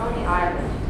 only Island.